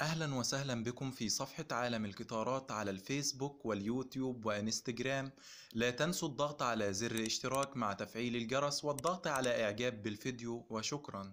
أهلا وسهلا بكم في صفحة عالم القطارات على الفيسبوك واليوتيوب وإنستجرام. لا تنسوا الضغط على زر الاشتراك مع تفعيل الجرس والضغط على إعجاب بالفيديو وشكرا.